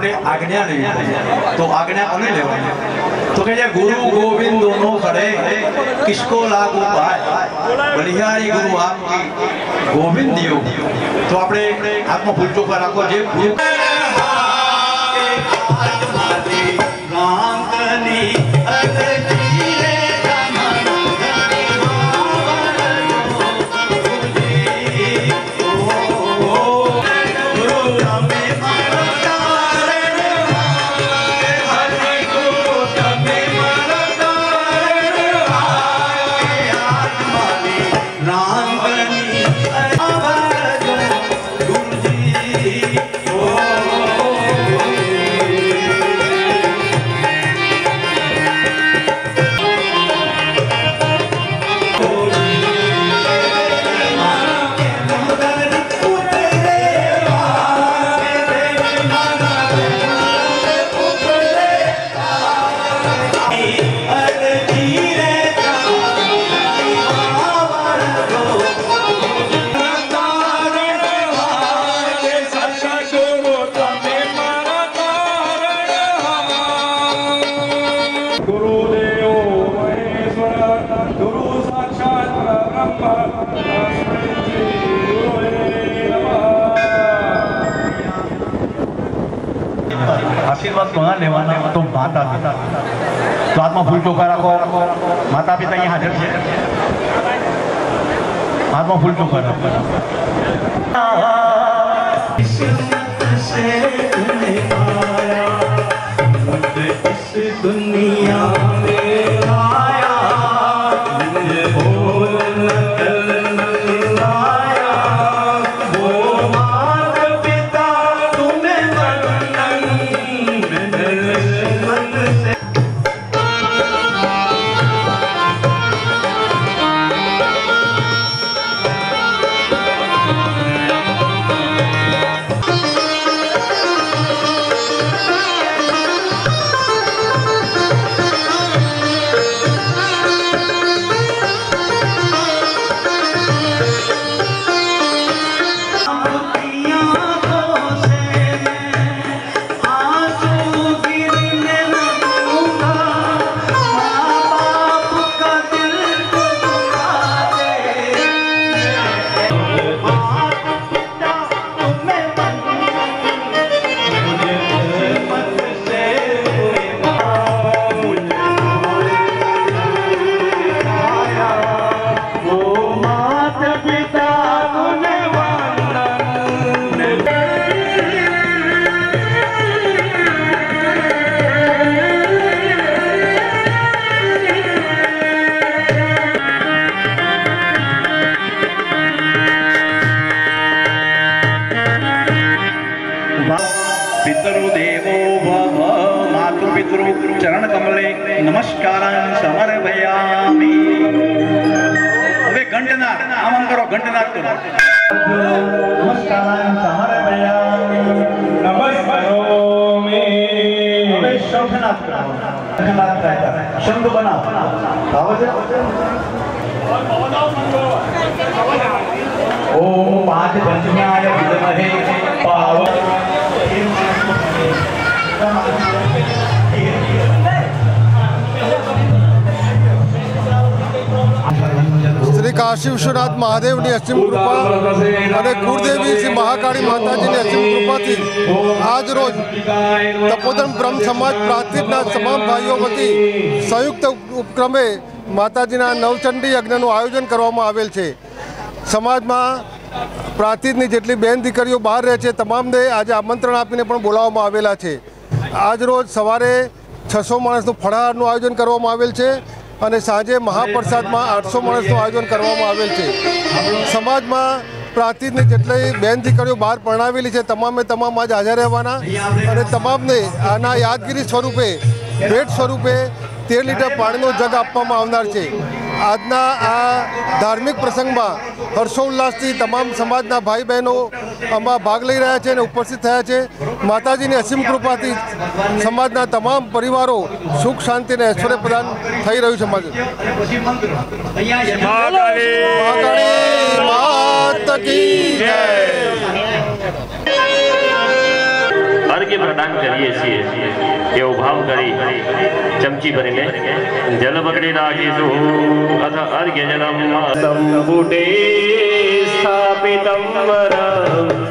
આપણે આજ્ઞા લેવી તો આજ્ઞા કોને લેવાની. તો કે જે ગુરુ ગોવિંદ દોનો કરે કિસકો લાગુ પાય, બલિહારી ગુરુ આપકી ગોવિંદ દિયો તો આપણે આત્મા ફૂલચો પર રાખો, જે ગુરુ माता पिता यहाँ हाजिर थे महात्मा फूल चुका दुनिया में વિદ્મહે શ્રી કાશી વિશ્વનાથ મહાદેવની અસીમ કૃપા અને કુળદેવી શ્રી મહાકાળી માતાજીની અસીમ કૃપાથી આજ રોજ તપોધન બ્રહ્મ સમાજ પ્રાંતિજના તમામ ભાઈઓ વતી સંયુક્ત ઉપક્રમે માતાજીના નવચંડી યજ્ઞનું આયોજન કરવામાં આવેલ છે. સમાજમાં પ્રાંતિજની જેટલી બેન દીકરીઓ બહાર રહે છે, તમામને આજે આમંત્રણ આપીને પણ બોલાવવામાં આવેલા છે. આજ રોજ સવારે છસો માણસનું ફળાહારનું આયોજન કરવામાં આવેલ છે અને સાંજે મહાપ્રસાદમાં આઠસો માણસનું આયોજન કરવામાં આવેલ છે. સમાજમાં પ્રાંતિજની જેટલી બેન દીકરીઓ બહાર પરણાવેલી છે, તમામે તમામ આજ હાજર રહેવાના અને તમામને આના યાદગીરી સ્વરૂપે, ભેટ સ્વરૂપે તેર લીટર પાણીનો જગ આપવામાં આવનાર છે. આજના આ ધાર્મિક પ્રસંગમાં હર્ષોલ્લાસથી તમામ સમાજના ભાઈ બહેનો આમાં ભાગ લઈ રહ્યા છે અને ઉપસ્થિત થયા છે. માતાજીની અસીમ કૃપાથી સમાજના તમામ પરિવારો સુખ શાંતિ અને ઐશ્વર્ય પ્રદાન થઈ રહ્યું છે માત અર્ઘ્ય પ્રદાન કરીએ છીએ. એવો ભાવ કરી ચમચી ભરીને જલ પકડી રાખીશું અથ અર્ઘ્ય જલમ સંપુટે સ્થાપિતમ વરમ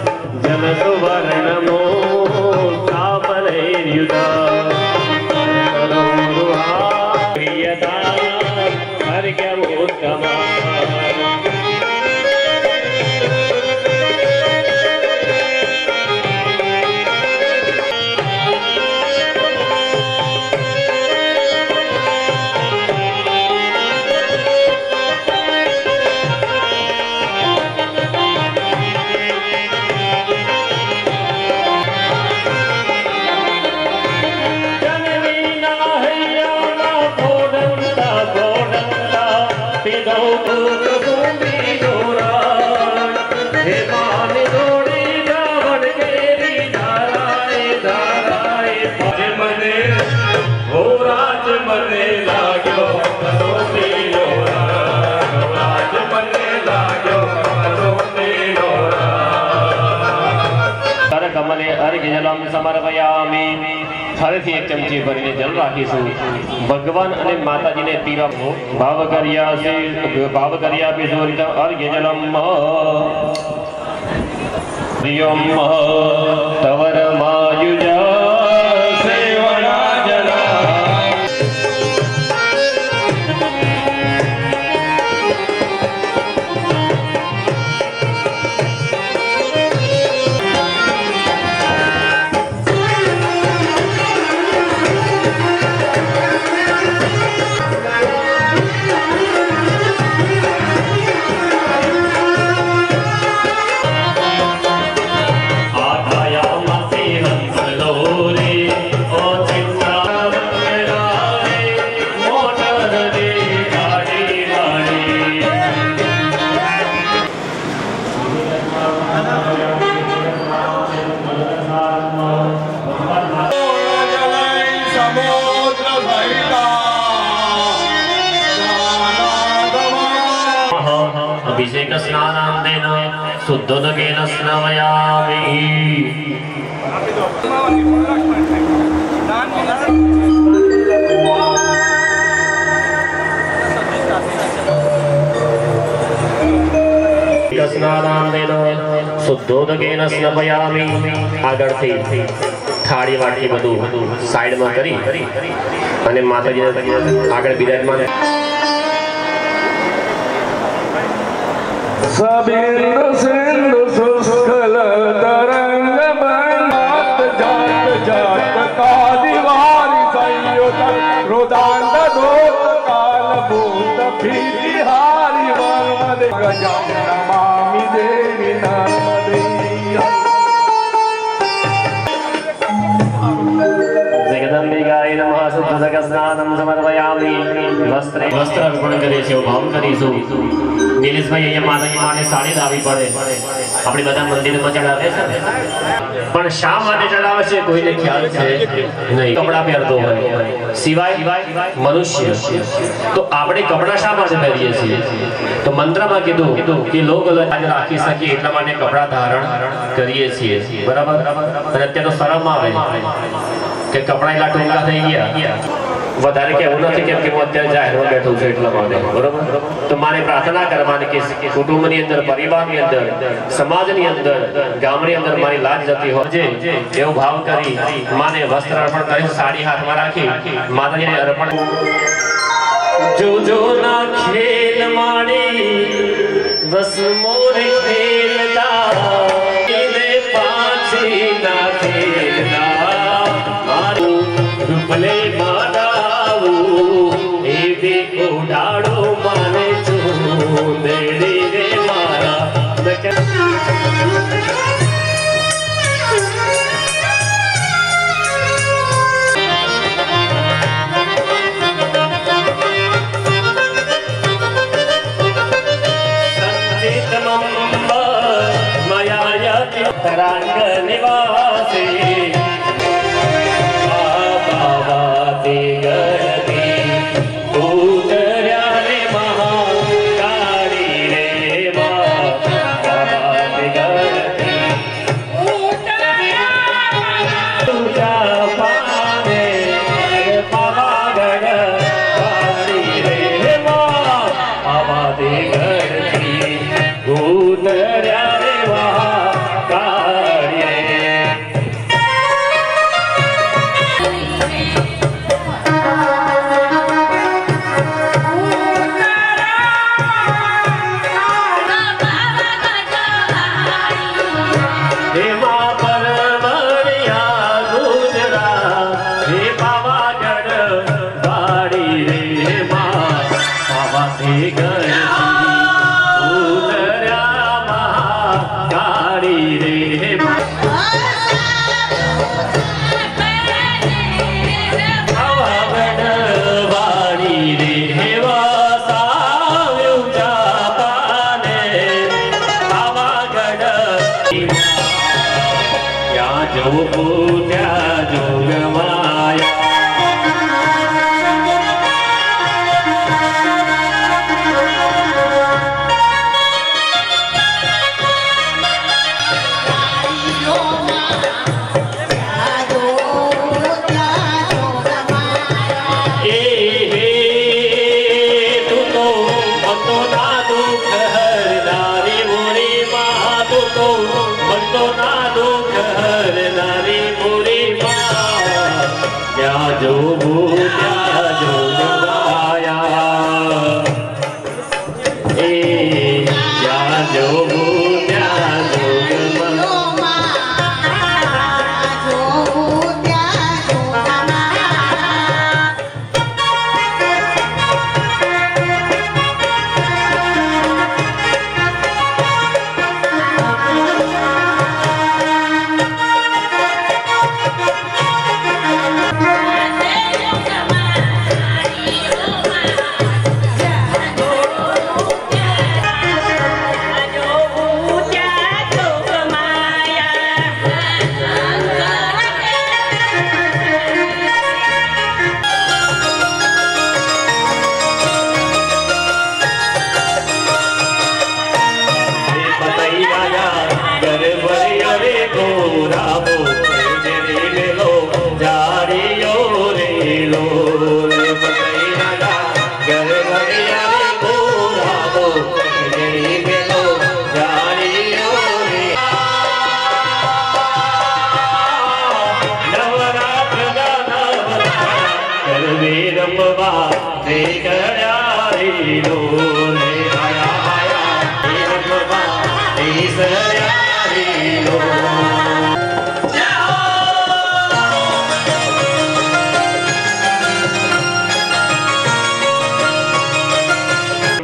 સમર્પયામિ ફરીથી એક ચમચી ભરીને જલ રાખીશું. ભગવાન અને માતાજીને પીવા ભાવ કર્યા છે ભાવ કર્યા આપીશું અર્ઘ્ય જલમ પ્રિયમ. તવર શુદ્ધોદકેન સ્નપયામિ આગળથી થાળી વાટી બધું સાઈડમાં કરી અને માતાજીને આગળ બિરાજમાન. સબિંદુ સિંધુ વસ્ત્રે વસ્ત્ર અર્પણ કરીએ છીએ ભાવ કરીશું. નિલેશભાઈ અહીંયા માતાજી માને સાડી લાવી પડે. આપણે બધા મંદિરમાં ચડાવે છે પણ શા માટે ચડાવે છે કોઈને ખ્યાલ છે? નહીં. કપડા પહેરતો હોય. સિવાય મનુષ્ય. તો આપણે કપડા શા માટે પહેરીએ છીએ? તો મંત્રમાં કીધું કીધું કે લોક રાખી શકીએ એટલા માટે કપડા ધારણ કરીએ છીએ. બરાબર? અને અત્યારે શરમ આવે કે કપડા એટલા ટૂંકા થઈ ગયા. વધારે કેવું નથી કેમ કે હું અત્યારે જાહેરમાં બેઠું છું એટલા માટે. બરોબર? તો મારે પ્રાર્થના કરવાની કે કુટુંબની અંદર, પરિવારની અંદર, સમાજની અંદર, ગામની અંદર મારી લાજ જતી હોય. છે એવો ભાવ કરી માને વસ્ત્ર અર્પણ કરી સાડી હાથમાં રાખી માતાજીને અર્પણ જો જો ના ખેલ માણી બસ મોરે ખેલતા ત્યાં જોવું ત્યાં જોગમાયા.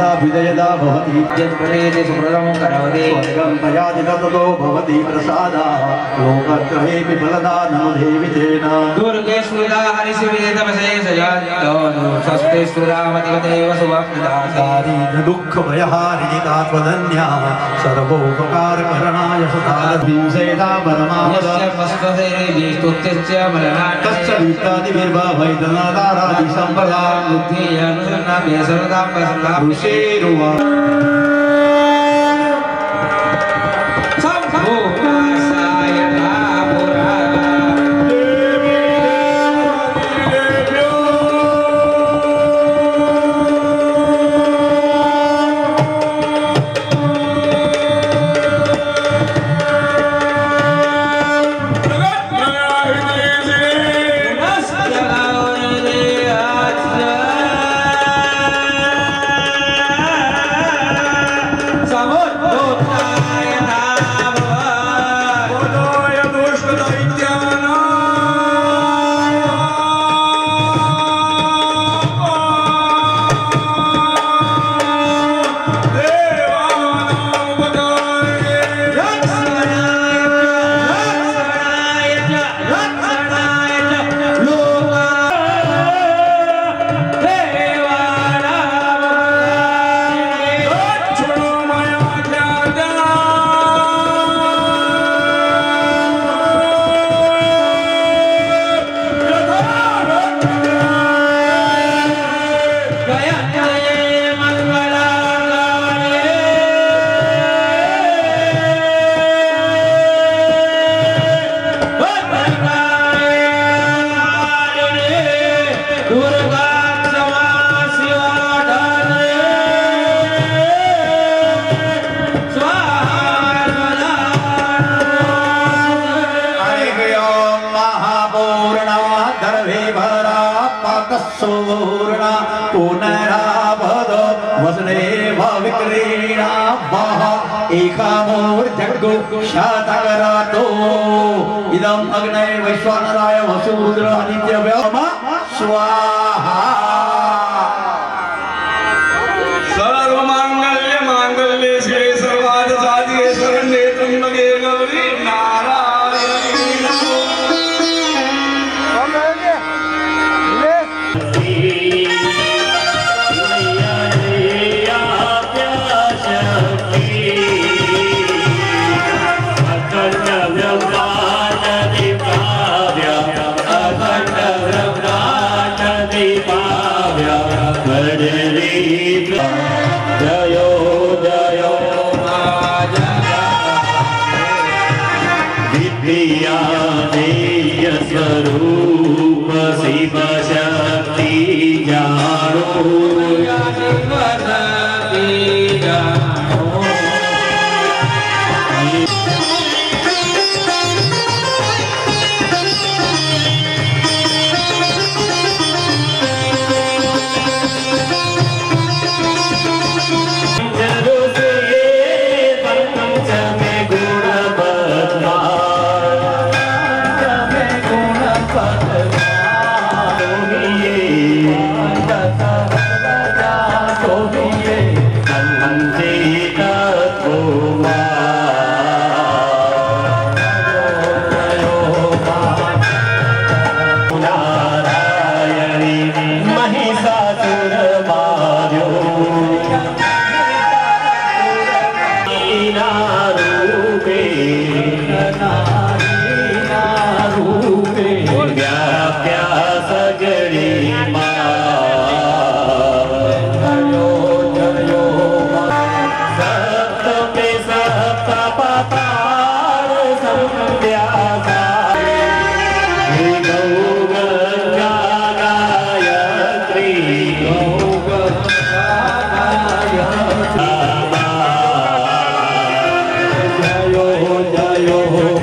माता विजयदा भवति यत्प्रवेदि सुप्रदम करवदे स्वर्गं भयादिन ततो भवति प्रसादाः। लोकत्रयेऽपि फलदा नो देवि तेन दुर्गे स्मृता हरिशिवेदवशे सजातो स्वस्ति स्मृतामतिवदेव सुवक्ता दारिद्र दुःखभयहारिजितात्वधन्या यस्य सदारभिंसेदा परमावस्य स्तुत्यस्य बलनाटस्य वित्तादिभिर्भावैतनादारादि सम्प्रदाय बुद्धि अनुसन्नाभ्य सर्वदा प्रसन्ना। 그대로 와. 3, 3, 5,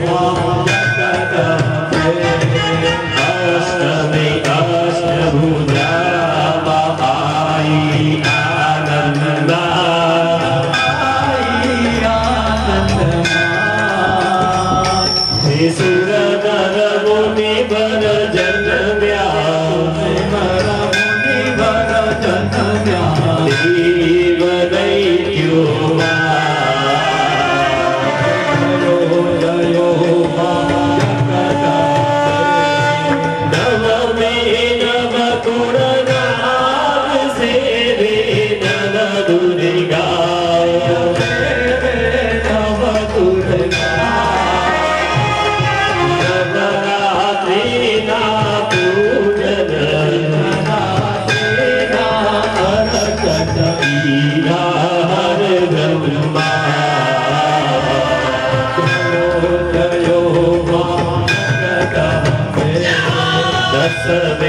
花 Yes,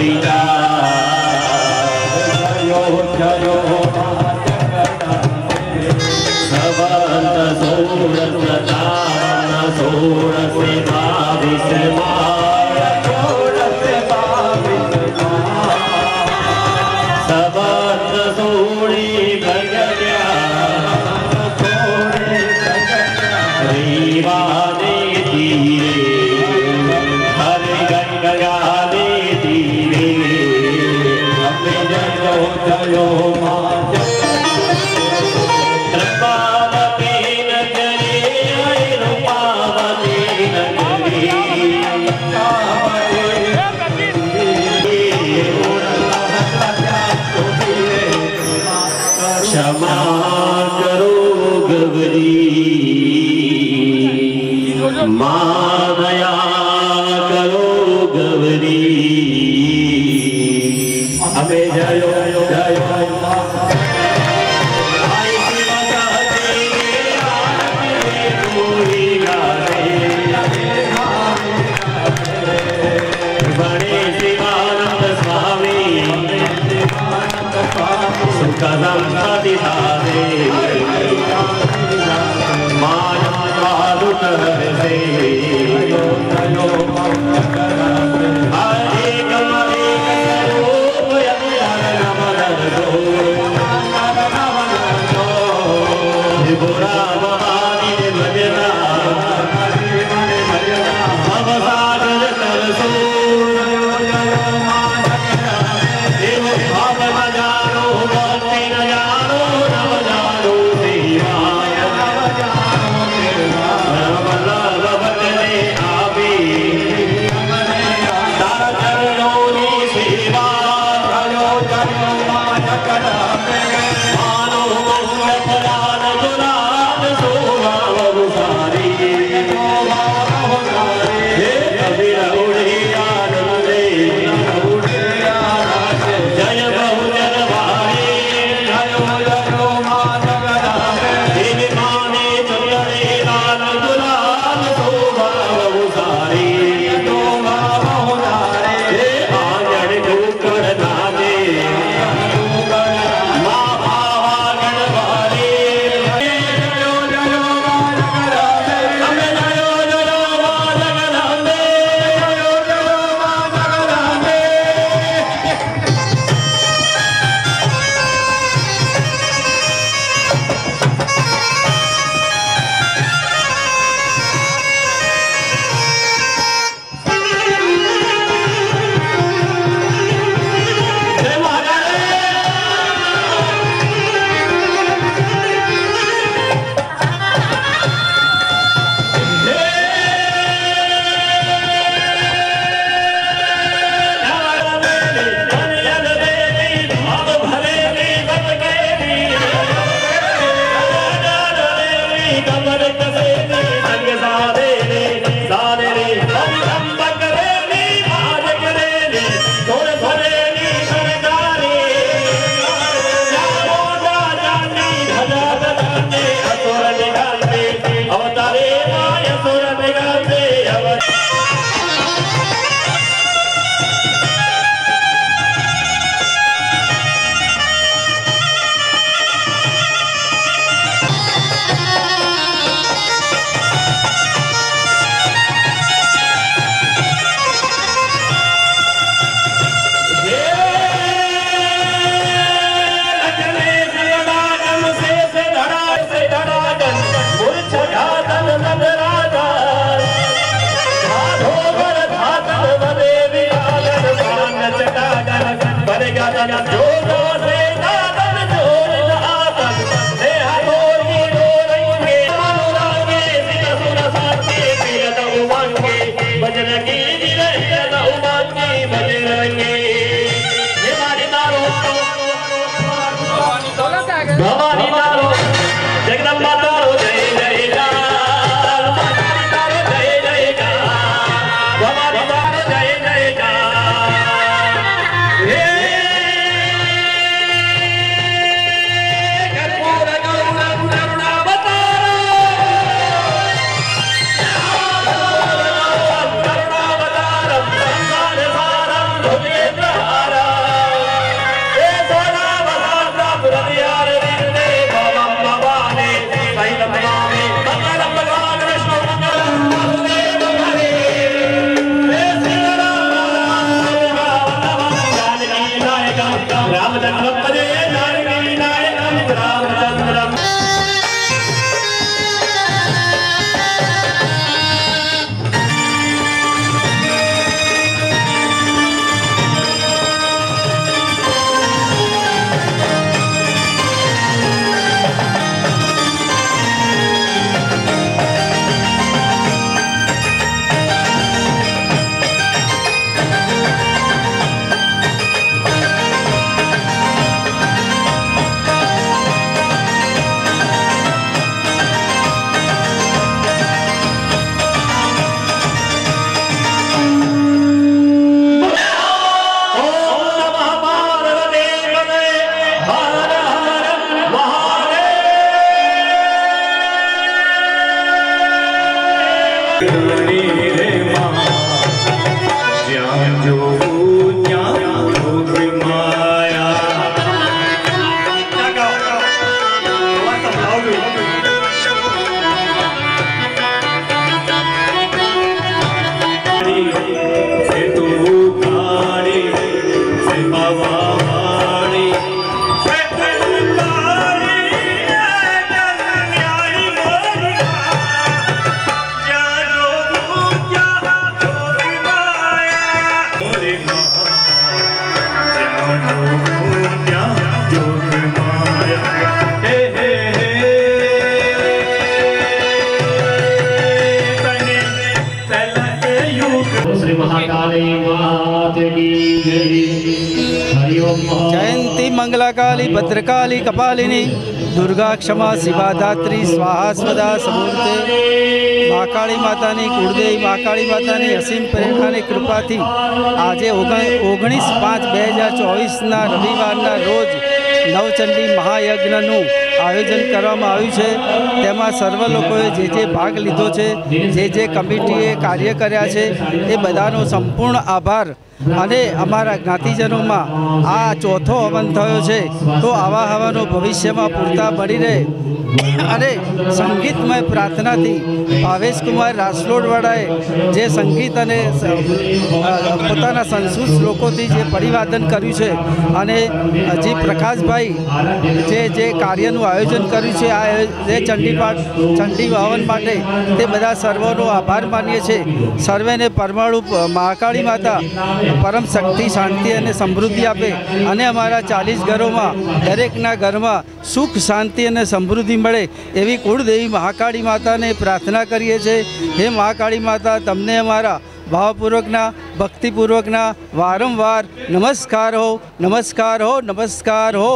يدا يوه كارو او કપાલિની દુર્ગા ક્ષમા શિવાધાત્રી સ્વાહા સ્વદા સમૂર્તે મહાકાળી માતાની કુળદેવી મહાકાળી માતાની અસીમ પ્રેરણાની કૃપાથી આજે ઓગણીસ પાંચ બે હજાર ચોવીસના રવિવારના રોજ નવચંડી મહાયજ્ઞનું આયોજન કરવામાં આવ્યું છે. તેમાં સર્વ લોકોએ જે જે ભાગ લીધો છે, જે જે કમિટીએ કાર્ય કર્યા છે, એ બધાનો સંપૂર્ણ આભાર અને અમારા જ્ઞાતિજનોમાં આ ચોથો હવન થયો છે, તો આવા હવાનો ભવિષ્યમાં પૂરતા મળી રહે. અને સંગીતમય પ્રાર્થનાથી ભાવેશકુમાર રાસલોડવાળાએ જે સંગીત અને પોતાના સંસ્કૃત શ્લોકોથી જે પરિવાદન કર્યું છે અને જે પ્રકાશભાઈ જે જે કાર્યનું આયોજન કર્યું છે, આ જે ચંડીપાઠ ચંડી હવન માટે તે બધા સર્વનો આભાર માનીએ છીએ સર્વેને પરમાણુ, મહાકાળી માતા પરમ શક્તિ, શાંતિ અને સમૃદ્ધિ આપે. અને અમારા ચાલીસ ઘરોમાં, દરેકના ઘરમાં સુખ, શાંતિ અને સમૃદ્ધિ મળે એવી કુળદેવી મહાકાળી માતાને પ્રાર્થના કરીએ છીએ હે મહાકાળી માતા, તમને અમારા ભાવપૂર્વકના, ભક્તિપૂર્વકના વારંવાર નમસ્કાર હો નમસ્કાર હો નમસ્કાર હો.